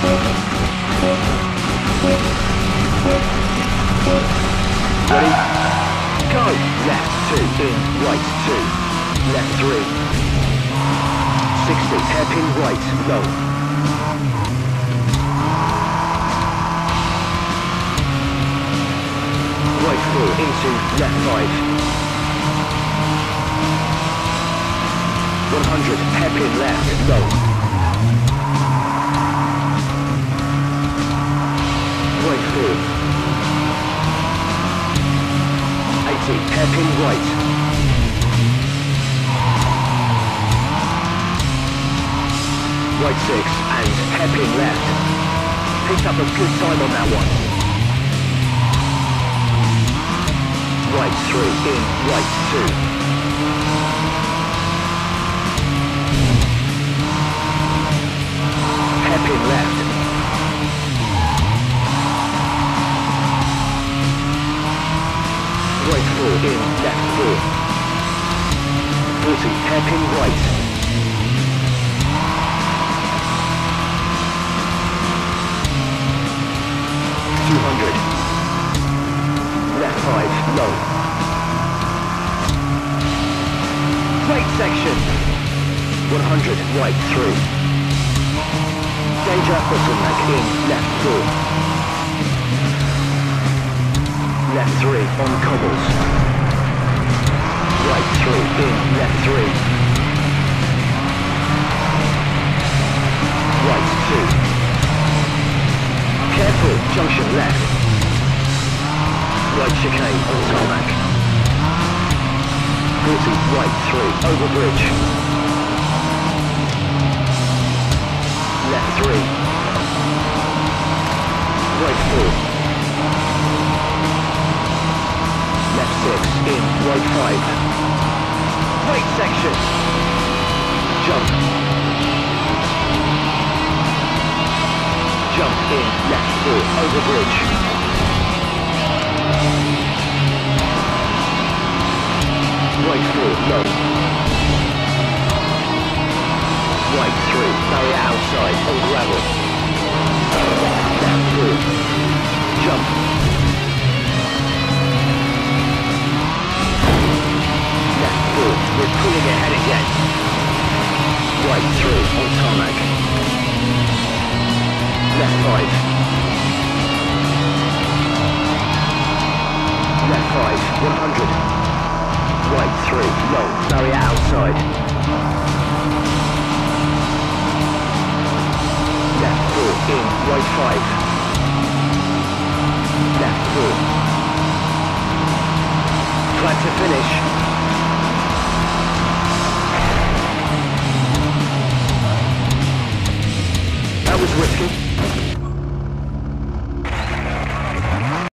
Ready? Go! Left two, in, right two. Left three. 60, hairpin right, low. Right four, into left five. 100, hairpin left, low. Hairpin right. Right six, and hairpin left. Picked up a good time on that one. Right three, in, right two. In, left four. 40, hairpin right. Two hundred. Left five, low. Right section. One hundred, right through. Danger, bottleneck in, left four. Left three, on cobbles. Three, in, left three. Right two. Careful, junction left. Right chicane on tarmac. 40, right 3, over bridge. Left 3. Right 4. Left 6, in, right 5. Right section. Jump. Jump in, left 4, over bridge. Right 4, low. Right 3, barrier outside, on Right 3, on tarmac. Left 5. Left 5, 100. Right 3, low, barrier outside. Left 4, in, right 5. Left 4. Flat to finish. Risky.